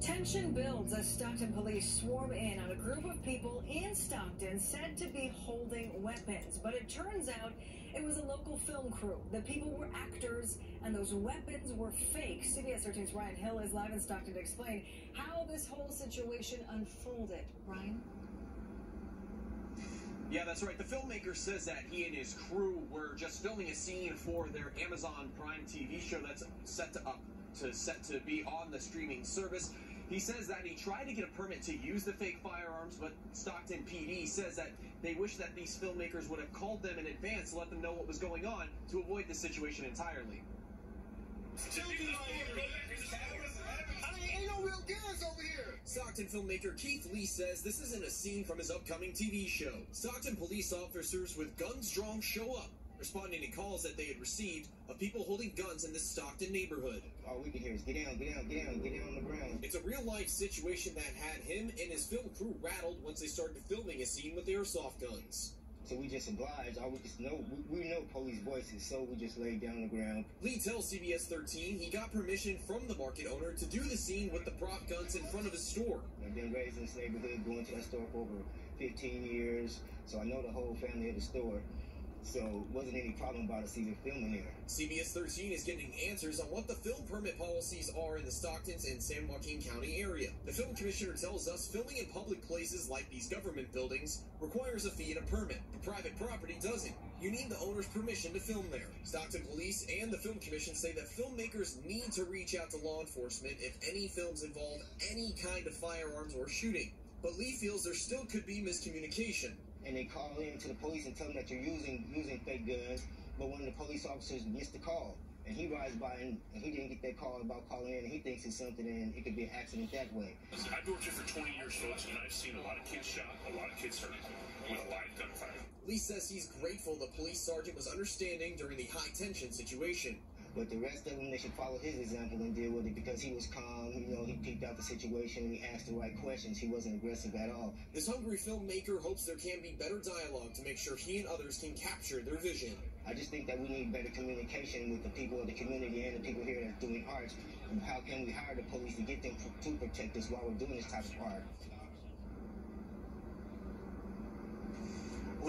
Tension builds as Stockton police swarm in on a group of people in Stockton said to be holding weapons. But it turns out it was a local film crew. The people were actors and those weapons were fake. CBS 13's Ryan Hill is live in Stockton to explain how this whole situation unfolded. Ryan? Yeah, that's right. The filmmaker says that he and his crew were just filming a scene for their Amazon Prime TV show that's set to up to set to be on the streaming service. He says that he tried to get a permit to use the fake firearms, but Stockton PD says that they wish that these filmmakers would have called them in advance to let them know what was going on to avoid the situation entirely. Ain't no real guns over here. Stockton filmmaker Keith Lea says this isn't a scene from his upcoming TV show. Stockton police officers with guns drawn show up, responding to calls that they had received of people holding guns in the Stockton neighborhood. All we can hear is get down, get down, get down, get down on the ground. It's a real life situation that had him and his film crew rattled once they started filming a scene with airsoft guns. So we just obliged. All we just know, we, we know police voices, so we just laid down on the ground. Lea tells CBS 13 he got permission from the market owner to do the scene with the prop guns in front of his store. I've been raised in this neighborhood, going to that store for over 15 years, so I know the whole family of the store. So wasn't any problem about us even filming there. CBS 13 is getting answers on what the film permit policies are in the Stocktons and San Joaquin County area. The film commissioner tells us filming in public places like these government buildings requires a fee and a permit, but private property doesn't. You need the owner's permission to film there. Stockton Police and the Film Commission say that filmmakers need to reach out to law enforcement if any films involve any kind of firearms or shooting. But Lea feels there still could be miscommunication. And they call in to the police and tell them that you're using using fake guns, but one of the police officers missed the call. And he rides by and, and he didn't get that call about calling in, and he thinks it's something, and it could be an accident that way. I've worked here for 20 years, folks, and I've seen a lot of kids shot, a lot of kids hurt with a live gunfire. Lea says he's grateful the police sergeant was understanding during the high tension situation. But the rest of them, they should follow his example and deal with it because he was calm. You know, he peeped out the situation and he asked the right questions. He wasn't aggressive at all. This hungry filmmaker hopes there can be better dialogue to make sure he and others can capture their vision. I just think that we need better communication with the people of the community and the people here that's doing arts. And how can we hire the police to get them to protect us while we're doing this type of art?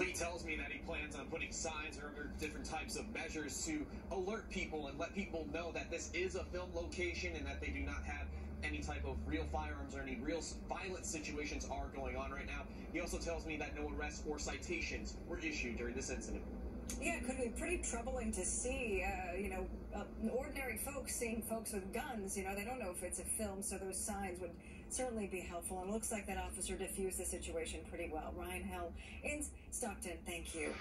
Lea tells me that he plans on putting signs or other different types of measures to alert people and let people know that this is a film location and that they do not have any type of real firearms or any real violent situations are going on right now. He also tells me that no arrests or citations were issued during this incident. Yeah, it could be pretty troubling to see, uh, you know, uh, ordinary folks seeing folks with guns. You know, they don't know if it's a film, so those signs would certainly be helpful. And it looks like that officer diffused the situation pretty well. Ryan Hill in Stockton, thank you.